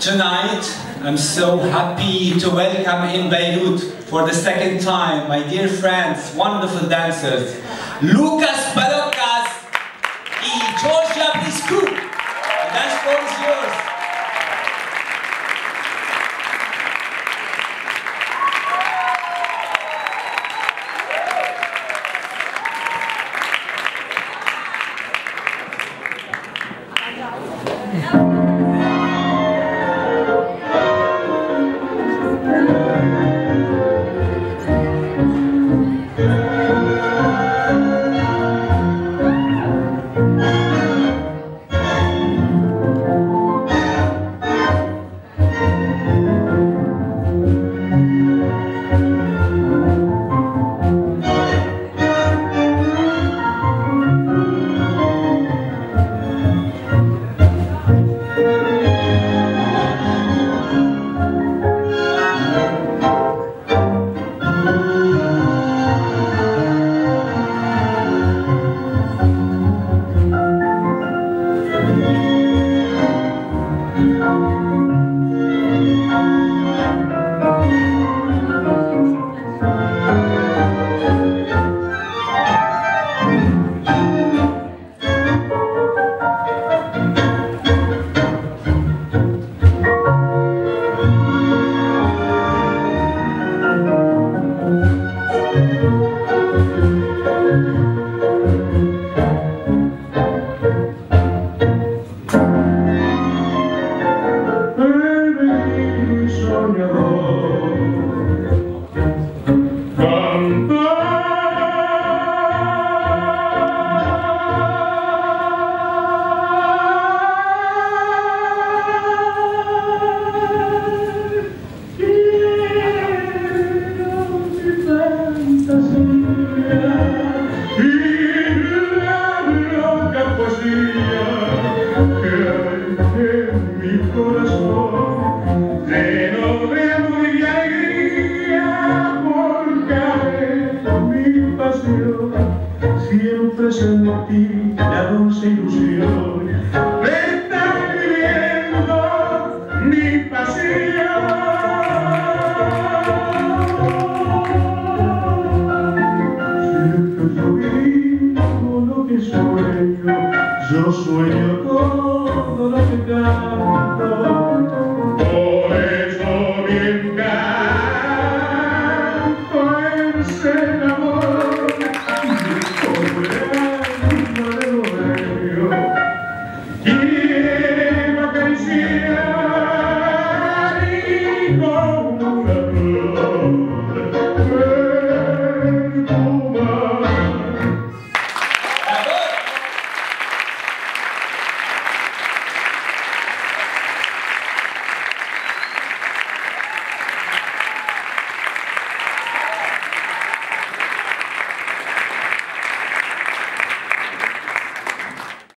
Tonight, I'm so happy to welcome in Beirut for the second time my dear friends, wonderful dancers, Loukas Balokas and Georgia Priskou. The dance floor is yours. Mi corazón siempre sentí la dulce ilusión de estar viviendo mi pasión. Siempre yo viví lo que sueño yo sueño todo lo que canto.